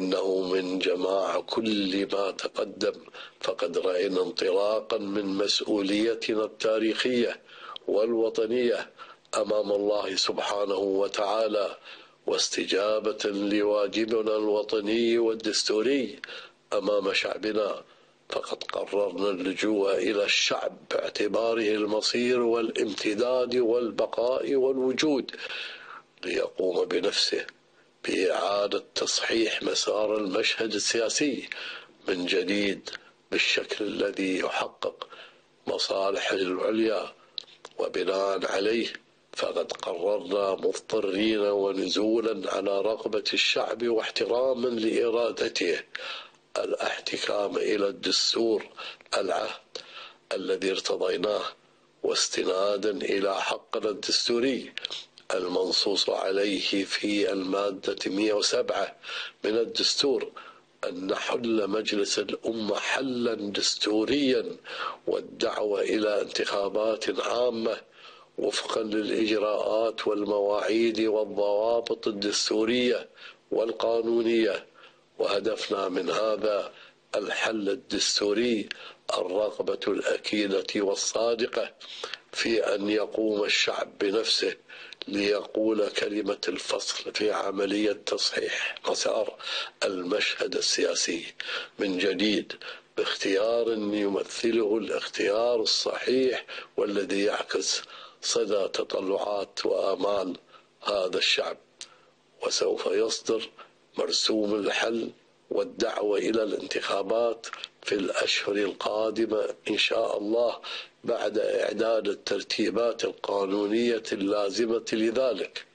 إنه من جماع كل ما تقدم فقد رأينا انطلاقا من مسؤوليتنا التاريخية والوطنية أمام الله سبحانه وتعالى واستجابة لواجبنا الوطني والدستوري أمام شعبنا. فقد قررنا اللجوء إلى الشعب باعتباره المصير والامتداد والبقاء والوجود ليقوم بنفسه. بإعادة تصحيح مسار المشهد السياسي من جديد بالشكل الذي يحقق مصالحه العليا وبناء عليه فقد قررنا مضطرين ونزولا على رغبة الشعب واحتراما لإرادته الاحتكام إلى الدستور العهد الذي ارتضيناه واستنادا إلى حقنا الدستوري المنصوص عليه في المادة 107 من الدستور أن نحل مجلس الأمة حلا دستوريا والدعوة إلى انتخابات عامة وفقا للإجراءات والمواعيد والضوابط الدستورية والقانونية. وهدفنا من هذا الحل الدستوري الرغبة الأكيدة والصادقة في أن يقوم الشعب بنفسه ليقول كلمة الفصل في عملية تصحيح مسار المشهد السياسي. من جديد باختيار يمثله الاختيار الصحيح والذي يعكس صدى تطلعات وآمال هذا الشعب. وسوف يصدر مرسوم الحل والدعوة إلى الانتخابات في الأشهر القادمة إن شاء الله بعد إعداد الترتيبات القانونية اللازمة لذلك.